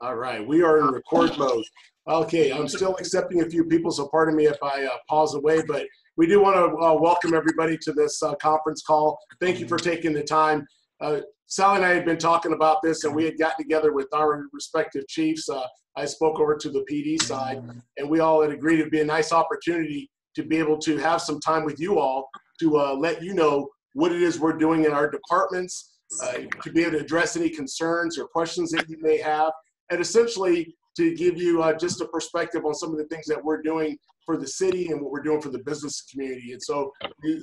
All right, we are in record mode. Okay, I'm still accepting a few people, so pardon me if I uh, pause away, but we do want to uh, welcome everybody to this uh, conference call. Thank you for taking the time. Uh, Sally and I had been talking about this, and we had gotten together with our respective chiefs. Uh, I spoke over to the PD side, and we all had agreed it'd be a nice opportunity to be able to have some time with you all to uh, let you know what it is we're doing in our departments, uh, to be able to address any concerns or questions that you may have, and essentially to give you uh, just a perspective on some of the things that we're doing for the city and what we're doing for the business community. And so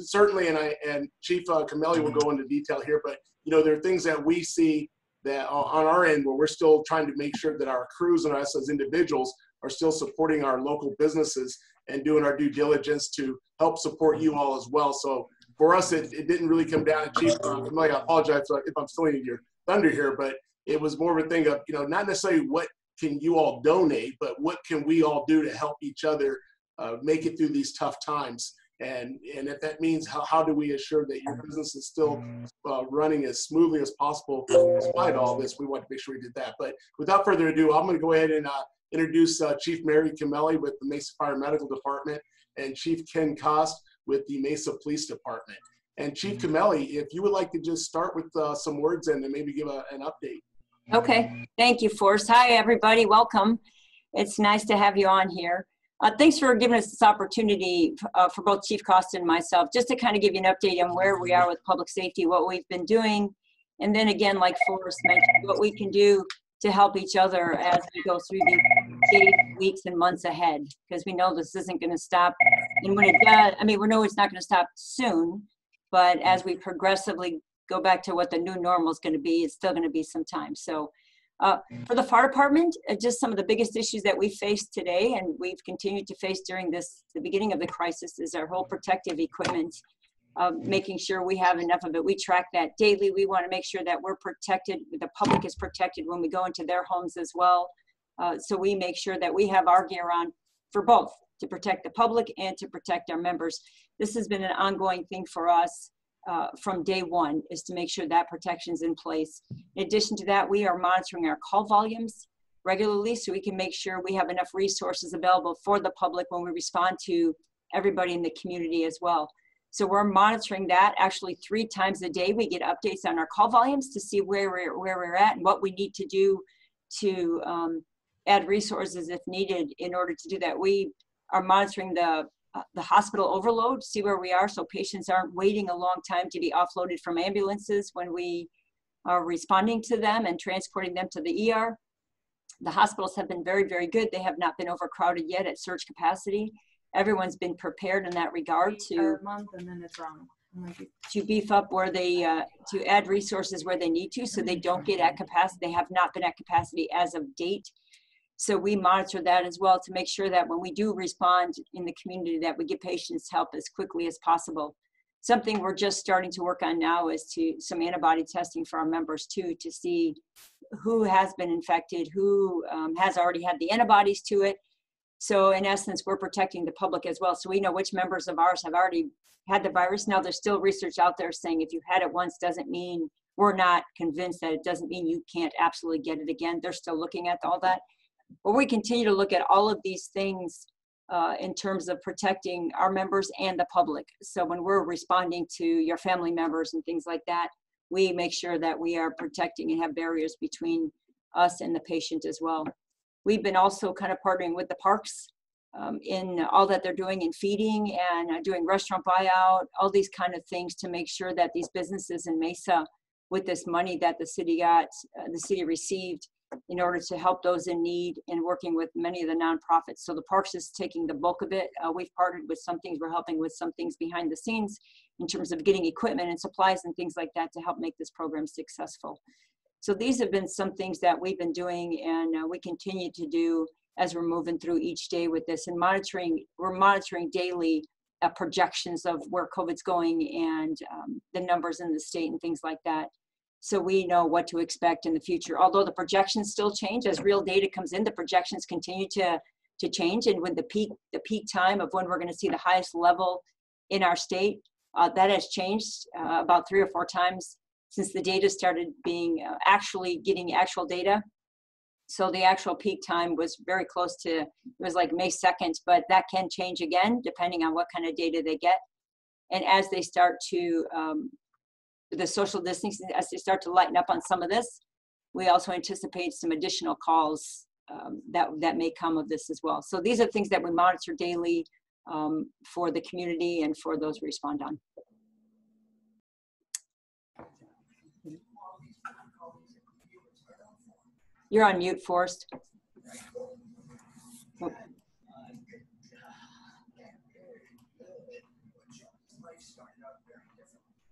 certainly, and I and Chief uh, Cameli will go into detail here, but you know there are things that we see that on our end where we're still trying to make sure that our crews and us as individuals are still supporting our local businesses and doing our due diligence to help support you all as well. So for us, it, it didn't really come down to Chief Cameli. I apologize if I'm stealing your thunder here, but it was more of a thing of you know not necessarily what can you all donate, but what can we all do to help each other uh, make it through these tough times? And, and if that means how, how do we assure that your business is still uh, running as smoothly as possible despite all this, we want to make sure we did that. But without further ado, I'm going to go ahead and uh, introduce uh, Chief Mary Cameli with the Mesa Fire Medical Department and Chief Ken Kost with the Mesa Police Department. And Chief Cameli, if you would like to just start with uh, some words and then maybe give a, an update. Okay, thank you, Forrest. Hi, everybody. Welcome. It's nice to have you on here. Uh, thanks for giving us this opportunity uh, for both Chief Kost and myself, just to kind of give you an update on where we are with public safety, what we've been doing, and then again, like Forrest mentioned, what we can do to help each other as we go through these days, weeks, and months ahead, because we know this isn't going to stop. And when it does, I mean, we know it's not going to stop soon, but as we progressively go back to what the new normal is going to be, it's still going to be some time. So uh, for the fire department, uh, just some of the biggest issues that we face today and we've continued to face during this, the beginning of the crisis is our whole protective equipment, uh, making sure we have enough of it. We track that daily. We want to make sure that we're protected, the public is protected when we go into their homes as well. Uh, so we make sure that we have our gear on for both to protect the public and to protect our members. This has been an ongoing thing for us uh, from day one is to make sure that protection is in place. In addition to that, we are monitoring our call volumes regularly so we can make sure we have enough resources available for the public when we respond to everybody in the community as well. So we're monitoring that actually three times a day. We get updates on our call volumes to see where we're, where we're at and what we need to do to um, add resources if needed in order to do that. We are monitoring the uh, the hospital overload, see where we are so patients aren't waiting a long time to be offloaded from ambulances when we are responding to them and transporting them to the ER. The hospitals have been very, very good. They have not been overcrowded yet at surge capacity. Everyone's been prepared in that regard to month and then it's wrong. to beef up where they uh, to add resources where they need to so they don't get at capacity. They have not been at capacity as of date. So we monitor that as well to make sure that when we do respond in the community that we get patients help as quickly as possible. Something we're just starting to work on now is to some antibody testing for our members too to see who has been infected, who um, has already had the antibodies to it. So in essence, we're protecting the public as well. So we know which members of ours have already had the virus. Now there's still research out there saying if you had it once doesn't mean we're not convinced that it doesn't mean you can't absolutely get it again. They're still looking at all that but we continue to look at all of these things uh, in terms of protecting our members and the public. So when we're responding to your family members and things like that, we make sure that we are protecting and have barriers between us and the patient as well. We've been also kind of partnering with the parks um, in all that they're doing in feeding and uh, doing restaurant buyout, all these kind of things to make sure that these businesses in Mesa, with this money that the city got, uh, the city received, in order to help those in need and working with many of the nonprofits. So the parks is taking the bulk of it. Uh, we've partnered with some things, we're helping with some things behind the scenes in terms of getting equipment and supplies and things like that to help make this program successful. So these have been some things that we've been doing and uh, we continue to do as we're moving through each day with this and monitoring, we're monitoring daily uh, projections of where COVID's going and um, the numbers in the state and things like that so we know what to expect in the future. Although the projections still change as real data comes in, the projections continue to to change. And when the peak the peak time of when we're going to see the highest level in our state, uh, that has changed uh, about three or four times since the data started being uh, actually getting actual data. So the actual peak time was very close to, it was like May 2nd, but that can change again depending on what kind of data they get. And as they start to, um, the social distancing, as they start to lighten up on some of this, we also anticipate some additional calls um, that, that may come of this as well. So these are things that we monitor daily um, for the community and for those we respond on. You're on mute, Forrest. Oh,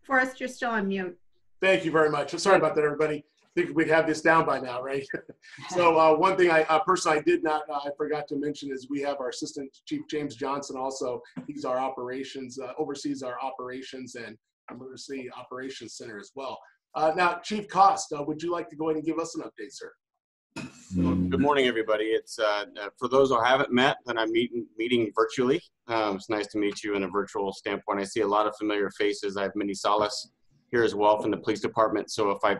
Forrest, you're still on mute. Thank you very much. Sorry about that, everybody. I think we'd have this down by now, right? so uh, one thing I uh, personally I did not uh, I forgot to mention is we have our assistant chief James Johnson also. He's our operations uh, oversees our operations and emergency operations center as well. Uh, now, Chief Kost, uh, would you like to go ahead and give us an update, sir? Well, Good morning, everybody. It's uh, uh, for those who haven't met, then I'm meeting meeting virtually. Um, it's nice to meet you in a virtual standpoint. I see a lot of familiar faces. I have Minnie Salas here as well from the police department. So if I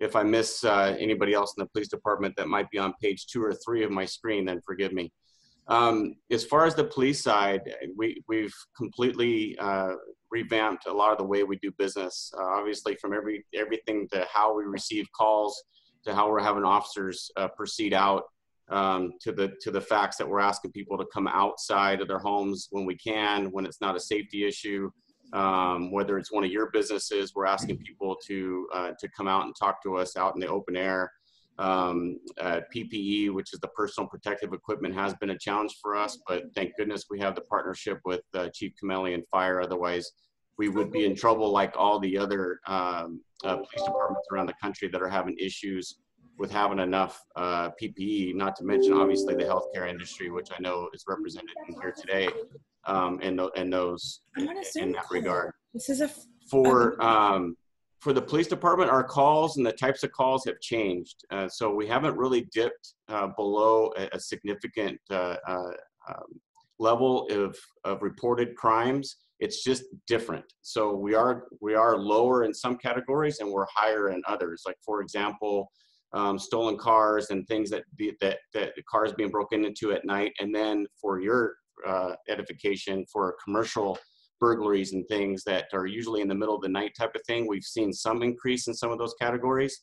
if I miss uh, anybody else in the police department that might be on page two or three of my screen, then forgive me. Um, as far as the police side, we we've completely uh, revamped a lot of the way we do business. Uh, obviously, from every everything to how we receive calls to how we're having officers uh, proceed out um, to the to the facts that we're asking people to come outside of their homes when we can, when it's not a safety issue. Um, whether it's one of your businesses, we're asking people to uh, to come out and talk to us out in the open air. Um, uh, PPE, which is the personal protective equipment, has been a challenge for us, but thank goodness we have the partnership with uh, Chief Cameli and Fire. Otherwise, we would be in trouble like all the other um, uh, police departments around the country that are having issues with having enough uh, PPE, not to mention obviously the healthcare industry, which I know is represented in here today, um, and, th- and those I'm on a in that regard. This is a. f- For um, for the police department, our calls and the types of calls have changed. Uh, so we haven't really dipped uh, below a, a significant uh, uh, um, level of, of reported crimes. It's just different. So we are we are lower in some categories and we're higher in others. Like for example, um, stolen cars and things that be, that that cars being broken into at night. And then for your uh, edification, for commercial burglaries and things that are usually in the middle of the night type of thing. We've seen some increase in some of those categories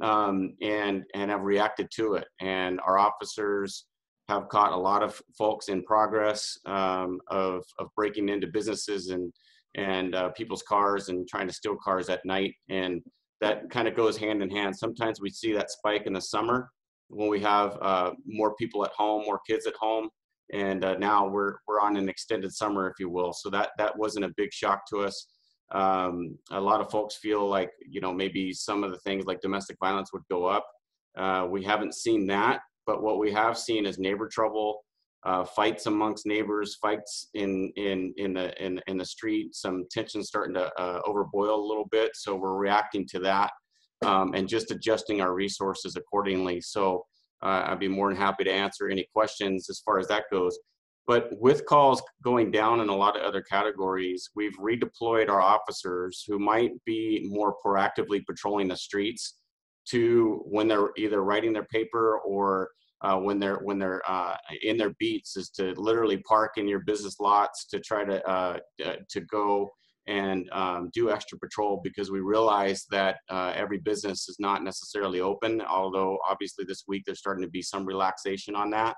um, and, and have reacted to it. And our officers have caught a lot of folks in progress um, of, of breaking into businesses and, and uh, people's cars and trying to steal cars at night. And that kind of goes hand in hand. Sometimes we see that spike in the summer when we have uh, more people at home, more kids at home and uh, now we're we're on an extended summer, if you will. So that that wasn't a big shock to us. Um, a lot of folks feel like you know maybe some of the things like domestic violence would go up. Uh, we haven't seen that, but what we have seen is neighbor trouble, uh, fights amongst neighbors, fights in in in the in in the street, some tension starting to uh, overboil a little bit. So we're reacting to that um, and just adjusting our resources accordingly. So uh, I'd be more than happy to answer any questions as far as that goes. But with calls going down in a lot of other categories, we've redeployed our officers who might be more proactively patrolling the streets to when they're either writing their paper or uh, when they're when they're uh, in their beats is to literally park in your business lots to try to uh, uh, to go and um, do extra patrol because we realize that uh, every business is not necessarily open. Although obviously this week there's starting to be some relaxation on that.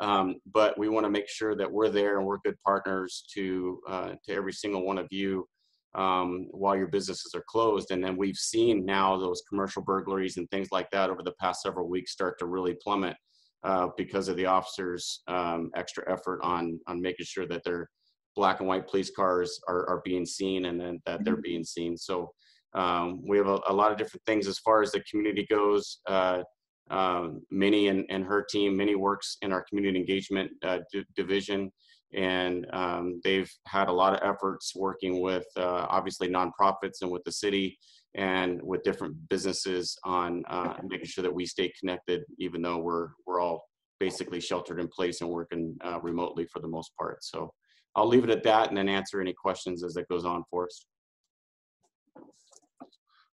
Um, but we want to make sure that we're there and we're good partners to uh, to every single one of you um, while your businesses are closed. And then we've seen now those commercial burglaries and things like that over the past several weeks start to really plummet uh, because of the officers' um, extra effort on on making sure that their black and white police cars are, are being seen and then that they're being seen. So um, we have a, a lot of different things as far as the community goes. Uh, um, Minnie and, and her team, Minnie works in our community engagement uh, d- division, and um, they've had a lot of efforts working with uh, obviously nonprofits and with the city and with different businesses on uh, making sure that we stay connected, even though we're we're all basically sheltered in place and working uh, remotely for the most part. So I'll leave it at that and then answer any questions as it goes on for us.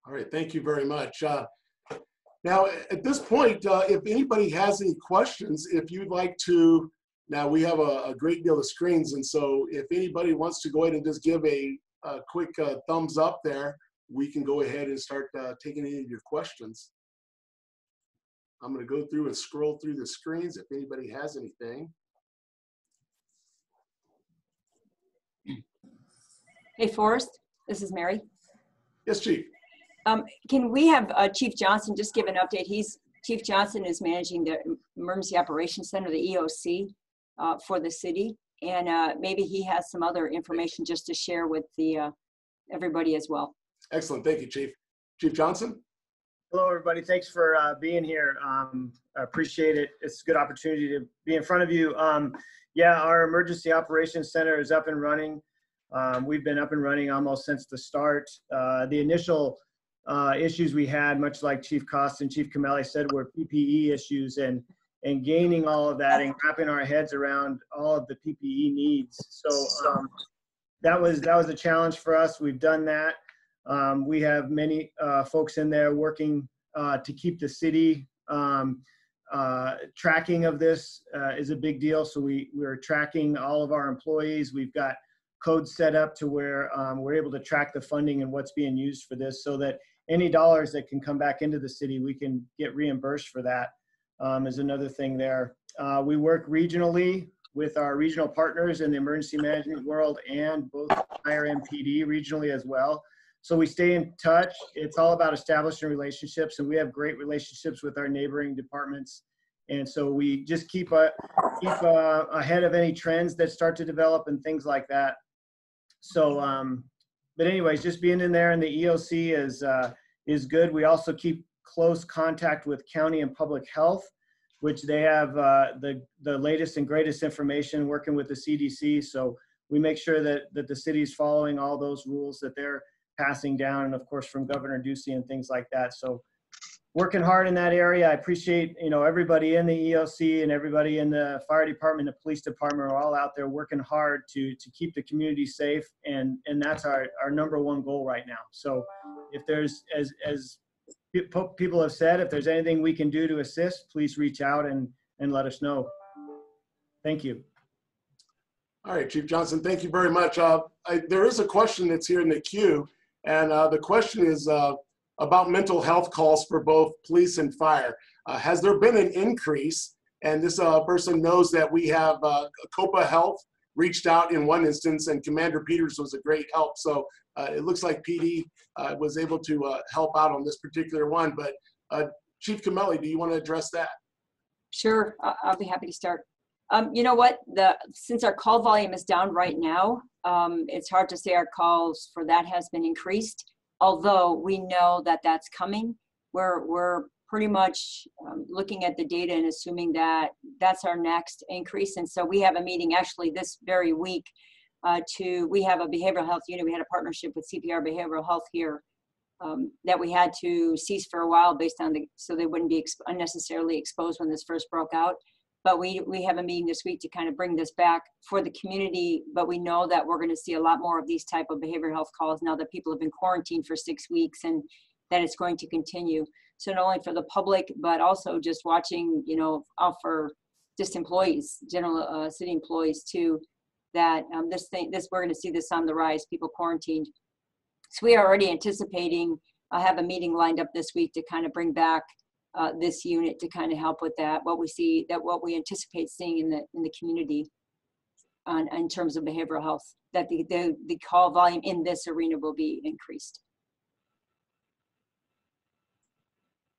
All right, thank you very much. Uh, Now, at this point, uh, if anybody has any questions, if you'd like to, now we have a, a great deal of screens, and so if anybody wants to go ahead and just give a, a quick uh, thumbs up there, we can go ahead and start uh, taking any of your questions. I'm going to go through and scroll through the screens if anybody has anything. Hey, Forrest, this is Mary. Yes, Chief. Can we have uh, Chief Johnson just give an update? He's, Chief Johnson is managing the Emergency Operations Center, the EOC, uh, for the city. And uh, maybe he has some other information just to share with the, uh, everybody as well. Excellent. Thank you, Chief. Chief Johnson? Hello, everybody. Thanks for uh, being here. Um, I appreciate it. It's a good opportunity to be in front of you. Um, yeah, our Emergency Operations Center is up and running. Um, we've been up and running almost since the start. Uh, the initial uh, issues we had, much like Chief Kost and Chief Cameli said, were PPE issues and and gaining all of that and wrapping our heads around all of the PPE needs. So um, that was that was a challenge for us. We've done that. Um, we have many uh, folks in there working uh, to keep the city um, uh, tracking of this uh, is a big deal. So we we're tracking all of our employees. We've got codes set up to where um, we're able to track the funding and what's being used for this, so that any dollars that can come back into the city, we can get reimbursed for that. Um, is another thing there. Uh, we work regionally with our regional partners in the emergency management world and both IRMPD regionally as well. So we stay in touch. It's all about establishing relationships, and we have great relationships with our neighboring departments. And so we just keep uh, keep ahead of any trends that start to develop and things like that. So, um, but anyways, just being in there in the EOC is uh, is good. We also keep close contact with county and public health, which they have uh, the the latest and greatest information working with the CDC. So we make sure that that the city is following all those rules that they're passing down, and of course from Governor Ducey and things like that. So working hard in that area. I appreciate you know everybody in the EOC and everybody in the fire department, the police department are all out there working hard to to keep the community safe, and and that's our our number one goal right now. So if there's as as people have said, if there's anything we can do to assist, please reach out and and let us know. Thank you. All right, Chief Johnson, thank you very much. Uh, I, there is a question that's here in the queue, and uh, the question is uh, about mental health calls for both police and fire. Uh, has there been an increase? And this uh, person knows that we have uh, Copa Health reached out in one instance, and Commander Peters was a great help. So it looks like PD uh, was able to uh, help out on this particular one. But uh, Chief Cameli, do you want to address that? Sure, I'll be happy to start. Um, you know what, the, since our call volume is down right now, um, it's hard to say our calls for that has been increased. Although we know that that's coming, we're, we're pretty much um, looking at the data and assuming that that's our next increase. And so we have a meeting actually this very week uh, to, we have a behavioral health unit. We had a partnership with CPR Behavioral Health here um, that we had to cease for a while based on the, so they wouldn't be ex- unnecessarily exposed when this first broke out. But we, we have a meeting this week to kind of bring this back for the community, but we know that we're gonna see a lot more of these type of behavioral health calls now that people have been quarantined for six weeks and that it's going to continue. So not only for the public, but also just watching, you know, out for just employees, general uh, city employees too, that um, this thing, this, we're gonna see this on the rise, people quarantined. So we are already anticipating, I have a meeting lined up this week to kind of bring back uh, this unit to kind of help with that, what we see, that what we anticipate seeing in the, in the community on, in terms of behavioral health, that the, the, the call volume in this arena will be increased.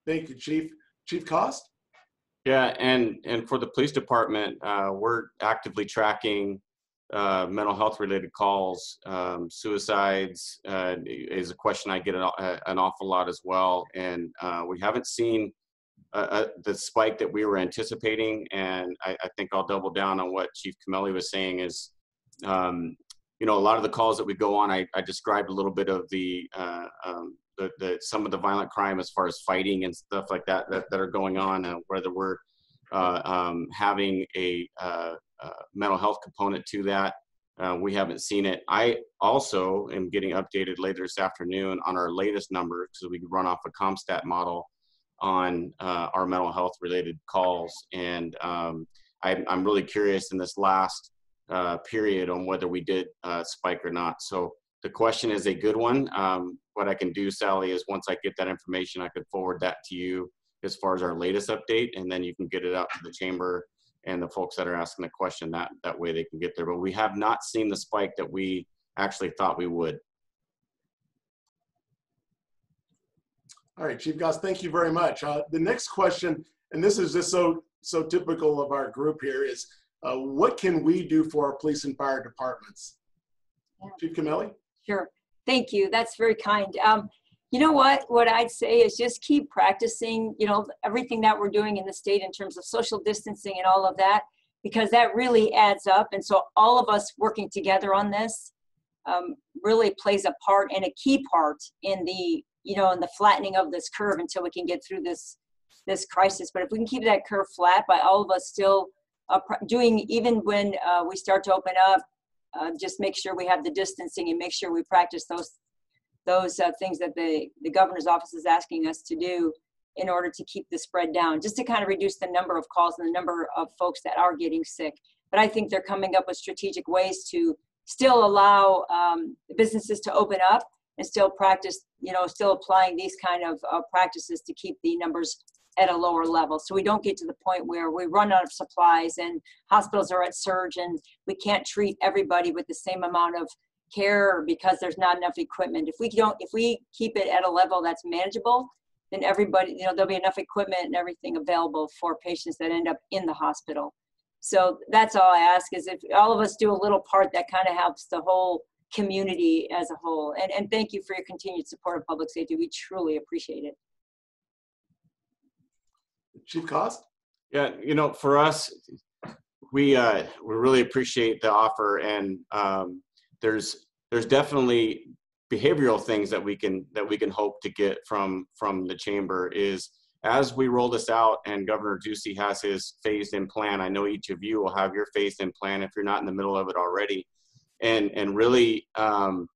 Thank you, Chief. Chief Kost? Yeah, and and for the police department, uh, we're actively tracking uh, mental health related calls. Um, suicides uh, is a question I get an, uh, an awful lot as well, and uh, we haven't seen uh, uh, the spike that we were anticipating. And I, I think I'll double down on what Chief Cameli was saying is. Um, you know, a lot of the calls that we go on, I, I described a little bit of the, um, the, the some of the violent crime as far as fighting and stuff like that that, that are going on, whether we're uh, um, having a uh, uh, mental health component to that. Uh, we haven't seen it. I also am getting updated later this afternoon on our latest numbers because we run off a CompStat model on uh, our mental health related calls. And um, I'm, I'm really curious in this last uh, period on whether we did spike or not. So the question is a good one. Um, what I can do, Sally, is once I get that information, I could forward that to you as far as our latest update, and then you can get it out to the chamber and the folks that are asking the question. That that way they can get there. But we have not seen the spike that we actually thought we would. All right, Chief Kost, thank you very much. Uh, the next question, and this is just so so typical of our group here, is uh, what can we do for our police and fire departments? Yeah. Chief Cameli? Sure. Thank you. That's very kind. Um, you know what? What I'd say is just keep practicing, you know, everything that we're doing in the state in terms of social distancing and all of that, because that really adds up. And so all of us working together on this um, really plays a part and a key part in the, you know, in the flattening of this curve until we can get through this this crisis. But if we can keep that curve flat by all of us still uh, doing, even when uh, we start to open up, uh, just make sure we have the distancing and make sure we practice those those uh, things that the the governor's office is asking us to do in order to keep the spread down just to kind of reduce the number of calls and the number of folks that are getting sick. But i think they're coming up with strategic ways to still allow um, businesses to open up and still practice you know still applying these kind of uh, practices to keep the numbers at a lower level. So we don't get to the point where we run out of supplies and hospitals are at surge and we can't treat everybody with the same amount of care because there's not enough equipment. If we don't if we keep it at a level that's manageable then everybody you know there'll be enough equipment and everything available for patients that end up in the hospital. So that's all i ask is if all of us do a little part that kind of helps the whole community as a whole. And and thank you for your continued support of public safety. We truly appreciate it. Chief Kost? Yeah, you know, for us, we uh, we really appreciate the offer, and um, there's there's definitely behavioral things that we can that we can hope to get from from the chamber is as we roll this out and Governor Ducey has his phased in plan. I know each of you will have your phased in plan if you're not in the middle of it already, and and really, um,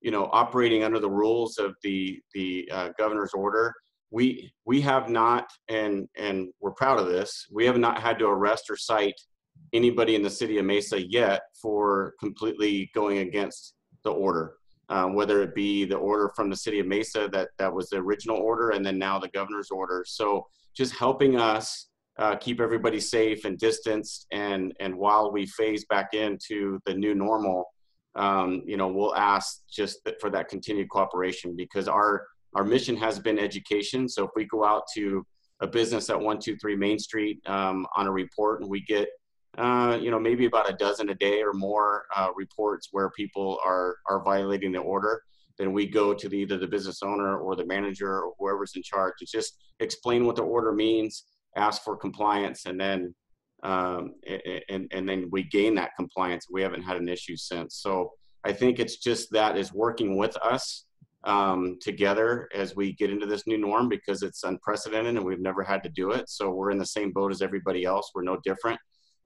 you know, operating under the rules of the the uh, governor's order we we have not and and we're proud of this we have not had to arrest or cite anybody in the city of mesa yet for completely going against the order um, whether it be the order from the city of mesa that that was the original order and then now the governor's order so just helping us uh, keep everybody safe and distanced and and while we phase back into the new normal um, you know we'll ask just for that continued cooperation because our our mission has been education. So if we go out to a business at 123 Main Street um, on a report and we get, uh, you know, maybe about a dozen a day or more uh, reports where people are, are violating the order, then we go to the, either the business owner or the manager or whoever's in charge to just explain what the order means, ask for compliance, and then um, and, and then we gain that compliance. We haven't had an issue since. So I think it's just that is working with us um, together as we get into this new norm because it's unprecedented and we've never had to do it. So we're in the same boat as everybody else. We're no different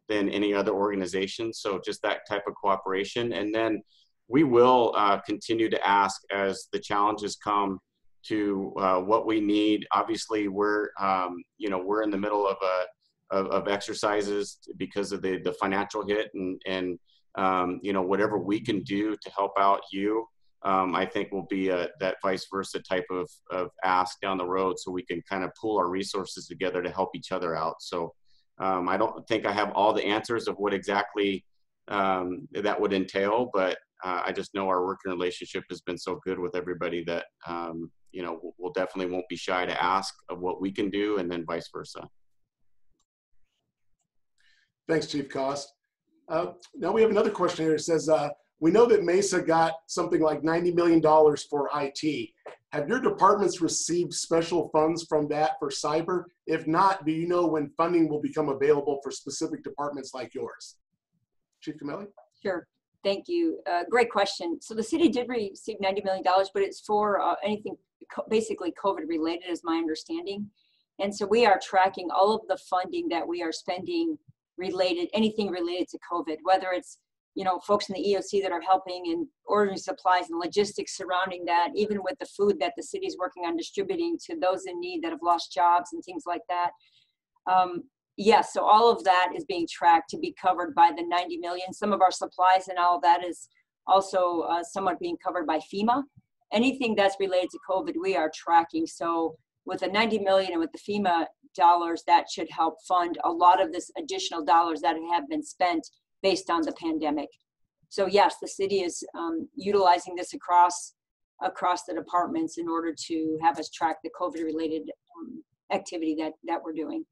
than any other organization. So just that type of cooperation. And then we will uh, continue to ask as the challenges come to uh, what we need. Obviously, we're um, you know we're in the middle of a of, of exercises because of the the financial hit and and um, you know whatever we can do to help out you um, I think will be a, that vice versa type of, of ask down the road so we can kind of pool our resources together to help each other out. So um, I don't think I have all the answers of what exactly um, that would entail, but uh, I just know our working relationship has been so good with everybody that, um, you know, we'll, definitely won't be shy to ask of what we can do and then vice versa. Thanks, Chief Kost. Uh, now we have another question here. It says, uh, we know that Mesa got something like $90 million for IT. Have your departments received special funds from that for cyber? If not, do you know when funding will become available for specific departments like yours? Chief Cameli? Sure. Thank you. Uh, great question. So the city did receive $90 million, but it's for uh, anything co- basically COVID related, is my understanding. And so we are tracking all of the funding that we are spending related, anything related to COVID, whether it's you know, folks in the EOC that are helping and ordering supplies and logistics surrounding that, even with the food that the city is working on distributing to those in need that have lost jobs and things like that. Um, yes, so all of that is being tracked to be covered by the 90 million. Some of our supplies and all of that is also uh, somewhat being covered by FEMA. Anything that's related to COVID, we are tracking. So with the 90 million and with the FEMA dollars, that should help fund a lot of this additional dollars that have been spent based on the pandemic. So yes, the city is um, utilizing this across across the departments in order to have us track the COVID-related um, activity that that we're doing.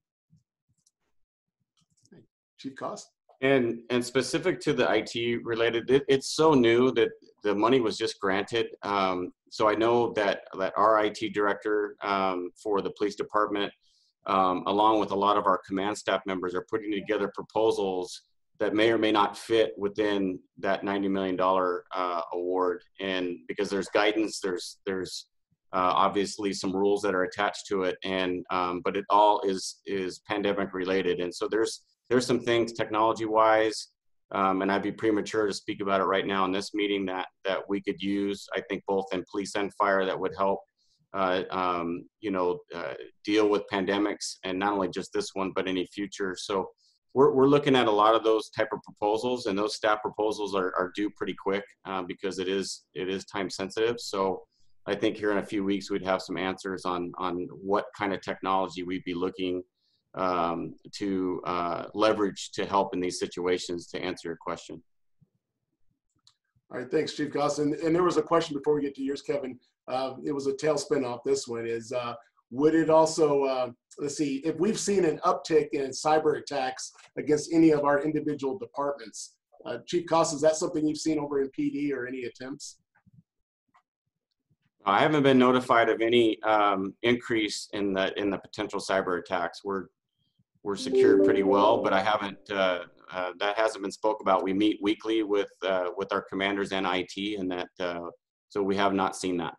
Chief Kost? And, and specific to the IT related, it, it's so new that the money was just granted. Um, so I know that, that our IT director um, for the police department, um, along with a lot of our command staff members are putting together proposals that may or may not fit within that $90 million uh, award. And because there's guidance, there's, there's uh, obviously some rules that are attached to it and, um, but it all is, is pandemic related. And so there's, there's some things technology wise um, and I'd be premature to speak about it right now in this meeting that that we could use. I think both in police and fire that would help, uh, um, you know, uh, deal with pandemics and not only just this one but any future. So we're we're looking at a lot of those type of proposals, and those staff proposals are are due pretty quick uh, because it is it is time sensitive. So I think here in a few weeks we'd have some answers on on what kind of technology we'd be looking um, to uh, leverage to help in these situations to answer your question. All right, thanks, Chief Kost. And, and there was a question before we get to yours, Kevin. Uh, it was a tailspin off this one is, uh, would it also, uh, let's see, if we've seen an uptick in cyber attacks against any of our individual departments, uh, Chief Kost, is that something you've seen over in PD or any attempts? I haven't been notified of any um, increase in the in the potential cyber attacks. We're we're secured pretty well, but I haven't. Uh, uh, that hasn't been spoke about. We meet weekly with uh, with our commanders and IT, and that uh, so we have not seen that.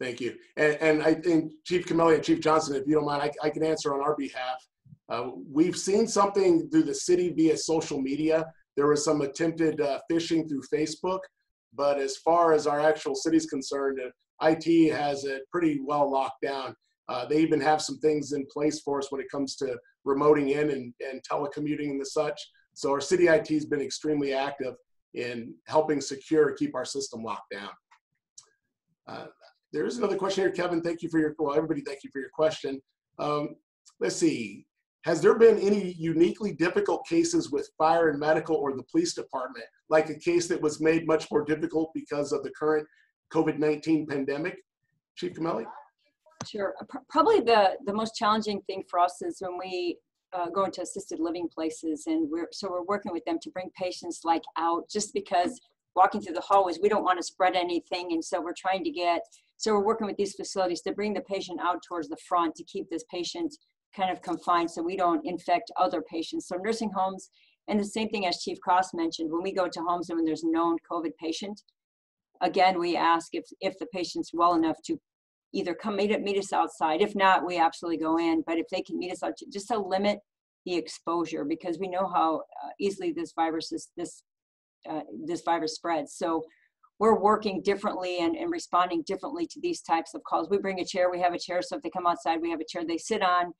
Thank you. And, and I think Chief Cameli and Chief Johnson, if you don't mind, I, I can answer on our behalf. Uh, we've seen something through the city via social media. There was some attempted uh, phishing through Facebook, but as far as our actual city's concerned, IT has it pretty well locked down. Uh, they even have some things in place for us when it comes to remoting in and, and telecommuting and the such. So our city IT has been extremely active in helping secure, keep our system locked down. Uh, there is another question here, Kevin. Thank you for your, well, everybody, thank you for your question. Um, let's see. Has there been any uniquely difficult cases with fire and medical or the police department, like a case that was made much more difficult because of the current COVID-19 pandemic? Chief Cameli? Sure. Probably the, the most challenging thing for us is when we uh, go into assisted living places and we're, so we're working with them to bring patients like out just because walking through the hallways, we don't want to spread anything. And so we're trying to get, so we're working with these facilities to bring the patient out towards the front to keep this patient kind of confined so we don't infect other patients. So nursing homes, and the same thing as Chief Cross mentioned, when we go to homes and when there's known COVID patient, again, we ask if, if the patient's well enough to either come meet, meet us outside. If not, we absolutely go in. But if they can meet us out, just to limit the exposure, because we know how uh, easily this virus is this uh, this virus spreads. So we're working differently and, and responding differently to these types of calls. We bring a chair, we have a chair. So if they come outside, we have a chair they sit on.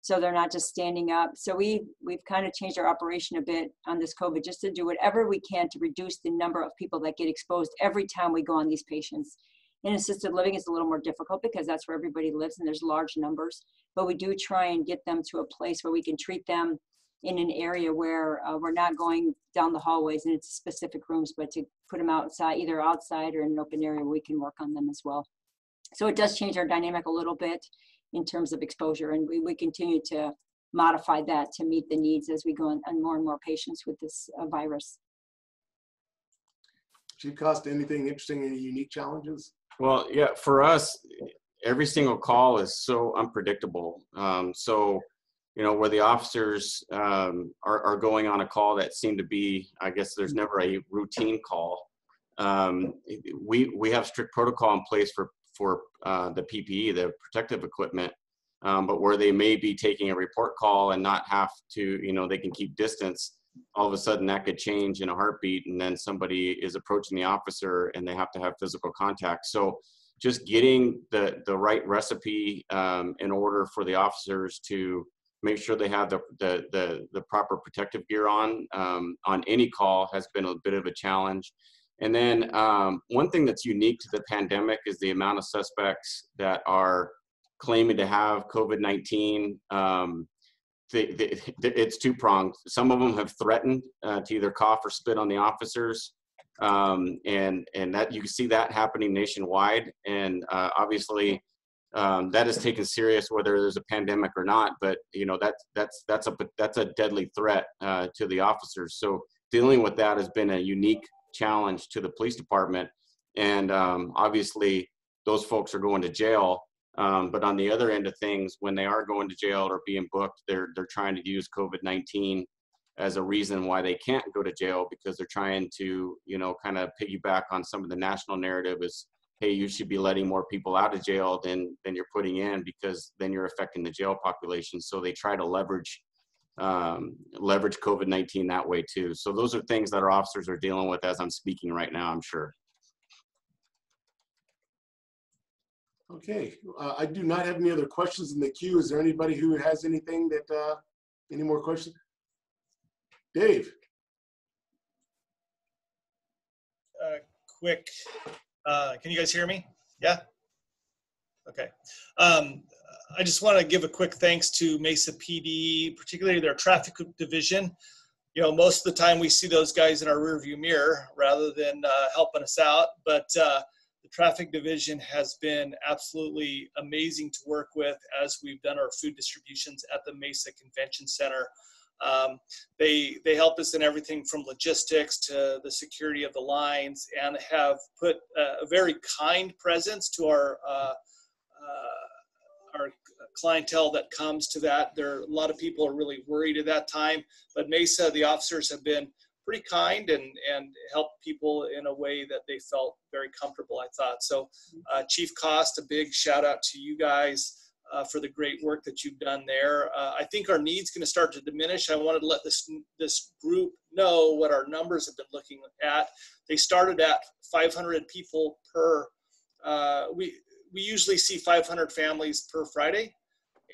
So they're not just standing up. So we we've kind of changed our operation a bit on this COVID just to do whatever we can to reduce the number of people that get exposed every time we go on these patients. In assisted living is a little more difficult because that's where everybody lives and there's large numbers. But we do try and get them to a place where we can treat them in an area where uh, we're not going down the hallways and it's specific rooms, but to put them outside, either outside or in an open area where we can work on them as well. So it does change our dynamic a little bit in terms of exposure, and we, we continue to modify that to meet the needs as we go on, on more and more patients with this uh, virus. Chief Costa, anything interesting, any unique challenges? Well, yeah, for us, every single call is so unpredictable. Um, so, you know, where the officers um, are, are going on a call that seem to be, I guess there's never a routine call. Um, we we have strict protocol in place for for uh, the PPE, the protective equipment, um, but where they may be taking a report call and not have to, you know, they can keep distance. all of a sudden that could change in a heartbeat and then somebody is approaching the officer and they have to have physical contact so just getting the the right recipe um, in order for the officers to make sure they have the the the, the proper protective gear on um, on any call has been a bit of a challenge and then um, one thing that's unique to the pandemic is the amount of suspects that are claiming to have covid-19 um, it's two pronged. Some of them have threatened uh, to either cough or spit on the officers, um, and and that you can see that happening nationwide. And uh, obviously, um, that is taken serious whether there's a pandemic or not. But you know that's that's that's a that's a deadly threat uh, to the officers. So dealing with that has been a unique challenge to the police department, and um, obviously those folks are going to jail um, but on the other end of things, when they are going to jail or being booked, they're they're trying to use COVID nineteen as a reason why they can't go to jail because they're trying to you know kind of piggyback on some of the national narrative is hey you should be letting more people out of jail than than you're putting in because then you're affecting the jail population. So they try to leverage um, leverage COVID nineteen that way too. So those are things that our officers are dealing with as I'm speaking right now. I'm sure. Okay, uh, I do not have any other questions in the queue. Is there anybody who has anything that, uh, any more questions? Dave? uh, quick. Uh, can you guys hear me? Yeah? Okay. Um, I just want to give a quick thanks to Mesa PD, particularly their traffic division. You know, most of the time we see those guys in our rearview mirror rather than uh, helping us out. But uh, the traffic division has been absolutely amazing to work with as we've done our food distributions at the Mesa Convention Center. Um, they they help us in everything from logistics to the security of the lines, and have put a, a very kind presence to our uh, uh, our clientele that comes to that. There, a lot of people are really worried at that time, but Mesa, the officers have been pretty kind and and helped people in a way that they felt very comfortable. I thought so. Uh, Chief Kost, a big shout out to you guys. Uh, for the great work that you've done there. Uh, I think our needs going to start to diminish. I wanted to let this this group know what our numbers have been looking at. They started at 500 people per. Uh, we we usually see 500 families per Friday,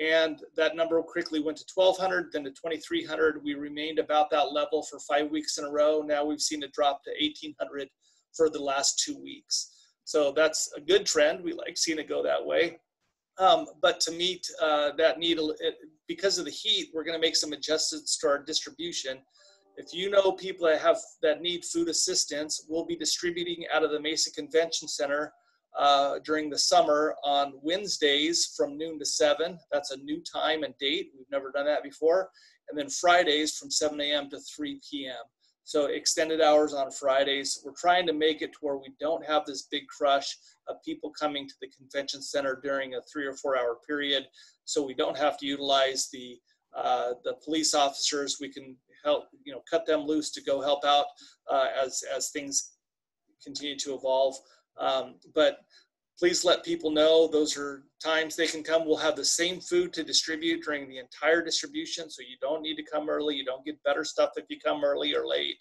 and that number quickly went to 1,200, then to 2,300. We remained about that level for five weeks in a row. Now we've seen it drop to 1,800 for the last two weeks. So that's a good trend. We like seeing it go that way. Um, but to meet uh, that need, it, because of the heat, we're going to make some adjustments to our distribution. If you know people that have that need food assistance, we'll be distributing out of the Mesa Convention Center uh, during the summer on Wednesdays from noon to 7. That's a new time and date. We've never done that before. And then Fridays from 7 a.m. to 3 p.m. So extended hours on Fridays. We're trying to make it to where we don't have this big crush of people coming to the convention center during a three or four hour period. So we don't have to utilize the uh, the police officers. We can help, you know, cut them loose to go help out uh, as as things continue to evolve. Um, but please let people know those are times they can come. We'll have the same food to distribute during the entire distribution, so you don't need to come early. You don't get better stuff if you come early or late.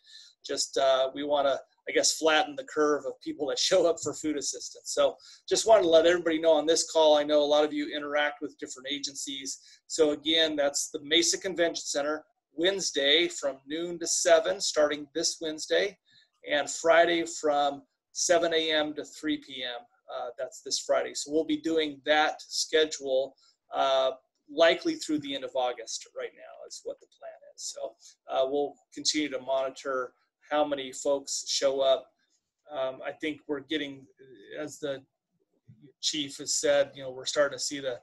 Just uh, we want to, I guess, flatten the curve of people that show up for food assistance. So just wanted to let everybody know on this call. I know a lot of you interact with different agencies. So again, that's the Mesa Convention Center, Wednesday from noon to seven, starting this Wednesday, and Friday from 7 a.m. to 3 p.m. Uh, that's this Friday. So we'll be doing that schedule uh, likely through the end of August right now is what the plan is. So uh, we'll continue to monitor how many folks show up. Um, I think we're getting, as the chief has said, you know, we're starting to see the,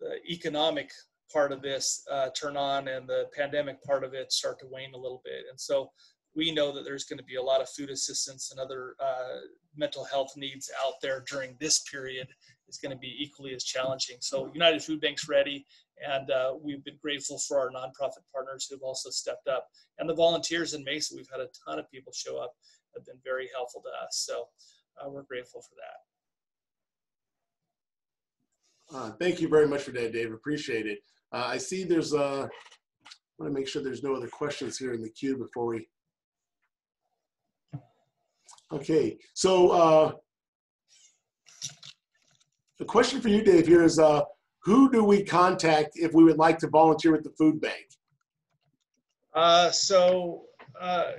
the economic part of this uh, turn on and the pandemic part of it start to wane a little bit. And so we know that there's going to be a lot of food assistance and other uh, mental health needs out there during this period is going to be equally as challenging. So United Food Bank's ready, and uh, we've been grateful for our nonprofit partners who've also stepped up, and the volunteers in Mesa. We've had a ton of people show up, have been very helpful to us. So uh, we're grateful for that. Uh, thank you very much for that, Dave. Appreciate it. Uh, I see there's a want to make sure there's no other questions here in the queue before we. Okay, so uh, the question for you, Dave, here is uh, who do we contact if we would like to volunteer with the food bank? Uh, so uh,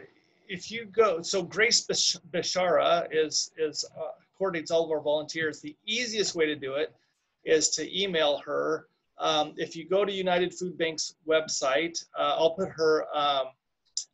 if you go, so Grace Bish- Bishara is is uh, coordinates all of our volunteers. The easiest way to do it is to email her. Um, if you go to United Food Bank's website, uh, I'll put her um,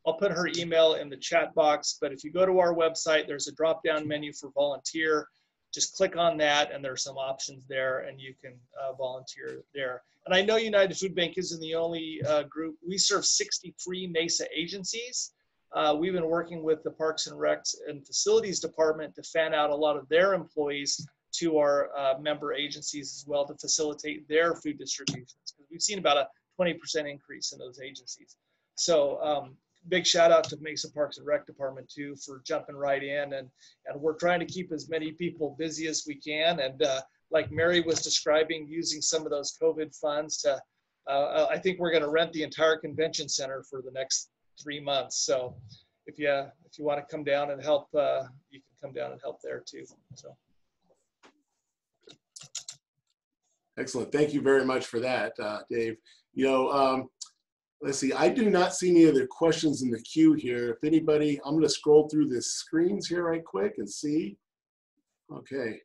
I'll put her email in the chat box. But if you go to our website, there's a drop down menu for volunteer. Just click on that, and there are some options there, and you can uh, volunteer there. And I know United Food Bank isn't the only uh, group. We serve 63 Mesa agencies. Uh, we've been working with the Parks and Recs and Facilities Department to fan out a lot of their employees to our uh, member agencies as well to facilitate their food distributions. We've seen about a 20% increase in those agencies. So um, big shout out to Mesa Parks and Rec Department too for jumping right in and and we're trying to keep as many people busy as we can and uh, like Mary was describing using some of those COVID funds to uh, I think we're going to rent the entire convention center for the next three months. So if you if you want to come down and help, uh, you can come down and help there too. So Excellent. Thank you very much for that, uh, Dave. You know, um, let's see. I do not see any other questions in the queue here. If anybody, I'm going to scroll through the screens here right quick and see. Okay.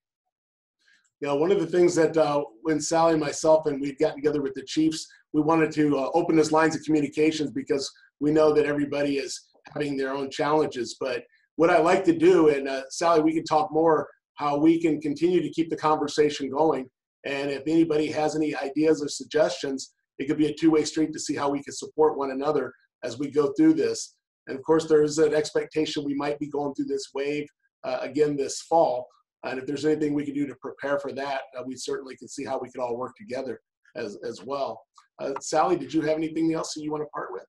Yeah, one of the things that uh, when Sally, myself, and we'd got together with the chiefs, we wanted to uh, open those lines of communications because we know that everybody is having their own challenges. But what I like to do, and uh, Sally, we can talk more how we can continue to keep the conversation going. And if anybody has any ideas or suggestions, it could be a two-way street to see how we can support one another as we go through this. And of course, there is an expectation we might be going through this wave uh, again this fall. And if there's anything we can do to prepare for that, uh, we certainly can see how we can all work together as, as well. Uh, Sally, did you have anything else that you want to part with?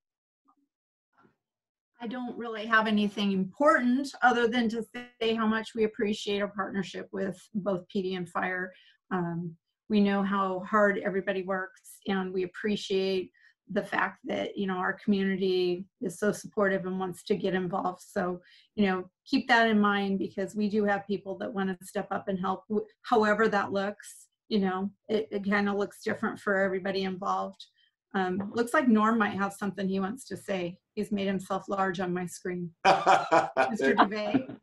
I don't really have anything important other than to say how much we appreciate our partnership with both PD and fire. Um, we know how hard everybody works and we appreciate the fact that you know our community is so supportive and wants to get involved. So you know keep that in mind because we do have people that want to step up and help however that looks you know it, it kind of looks different for everybody involved. Um, looks like norm might have something he wants to say. He's made himself large on my screen. Mr devay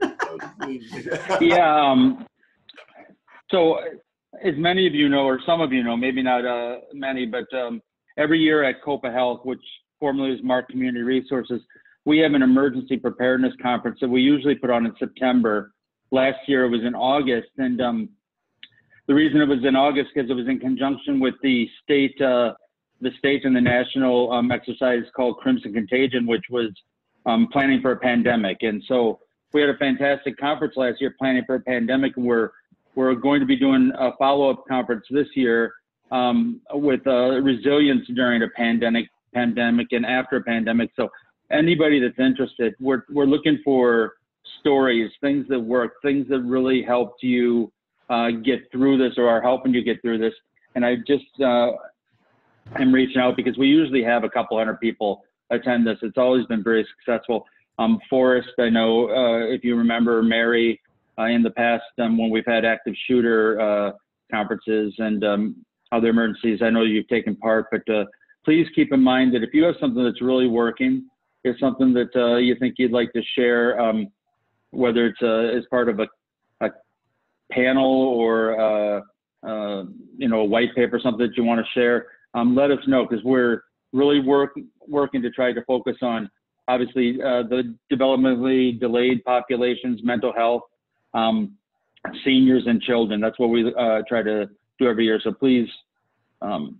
yeah. Um, so, as many of you know, or some of you know, maybe not uh, many, but um, every year at COPA Health, which formerly was Marc Community Resources, we have an emergency preparedness conference that we usually put on in September. Last year it was in August, and um, the reason it was in August because it was in conjunction with the state, uh, the state and the national um, exercise called Crimson Contagion, which was um, planning for a pandemic. And so we had a fantastic conference last year planning for a pandemic, and we're we're going to be doing a follow-up conference this year um, with uh, resilience during a pandemic, pandemic and after a pandemic. So anybody that's interested, we're we're looking for stories, things that work, things that really helped you uh, get through this or are helping you get through this. And I just uh, am reaching out because we usually have a couple hundred people attend this. It's always been very successful. Um, Forrest, I know uh, if you remember Mary in the past um, when we've had active shooter uh, conferences and um, other emergencies. I know you've taken part, but uh, please keep in mind that if you have something that's really working, it's something that uh, you think you'd like to share, um, whether it's uh, as part of a, a panel or uh, uh, you know a white paper, something that you want to share, um, let us know because we're really work, working to try to focus on obviously uh, the developmentally delayed populations, mental health, um, seniors and children. That's what we uh, try to do every year. So please, um,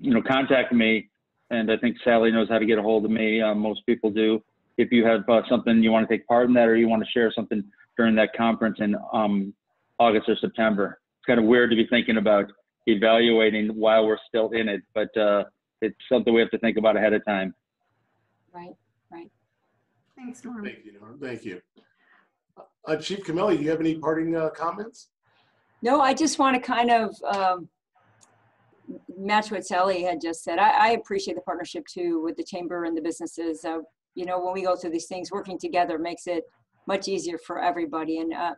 you know, contact me. And I think Sally knows how to get a hold of me. Uh, most people do. If you have uh, something you want to take part in that, or you want to share something during that conference in um, August or September, it's kind of weird to be thinking about evaluating while we're still in it, but uh, it's something we have to think about ahead of time. Right, right. thanks norm Thank you, Norm. Thank you. Uh, Chief Cameli, do you have any parting uh, comments? No, I just want to kind of um, match what Sally had just said. I, I appreciate the partnership too with the chamber and the businesses. Uh, you know, when we go through these things, working together makes it much easier for everybody. And uh,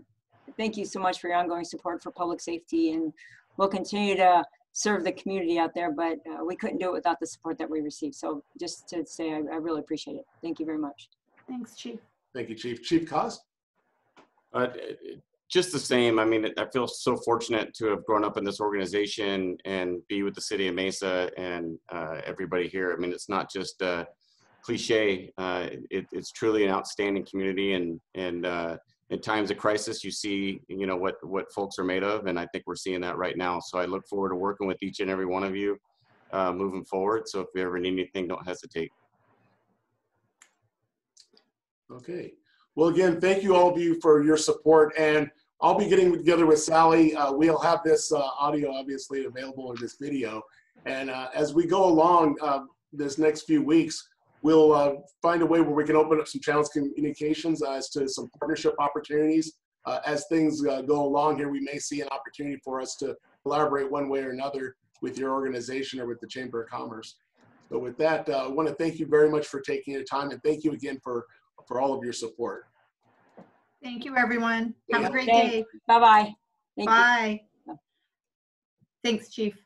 thank you so much for your ongoing support for public safety. And we'll continue to serve the community out there, but uh, we couldn't do it without the support that we received. So just to say, I, I really appreciate it. Thank you very much. Thanks, Chief. Thank you, Chief. Chief Kost? Uh, just the same. I mean, I feel so fortunate to have grown up in this organization and be with the city of Mesa and uh, everybody here. I mean, it's not just a cliche. Uh, it, it's truly an outstanding community, and and uh, in times of crisis, you see, you know, what what folks are made of, and I think we're seeing that right now. So I look forward to working with each and every one of you uh, moving forward. So if you ever need anything, don't hesitate. Okay. Well, again, thank you all of you for your support, and I'll be getting together with Sally. Uh, we'll have this uh, audio obviously available in this video, and uh, as we go along uh, this next few weeks, we'll uh, find a way where we can open up some channels communications as to some partnership opportunities. Uh, as things uh, go along here, we may see an opportunity for us to collaborate one way or another with your organization or with the Chamber of Commerce. So with that, I want to thank you very much for taking the time, and thank you again for for all of your support. Thank you, everyone. Have a great Thank- day. Bye-bye. Thank you. Bye. Thanks, Chief.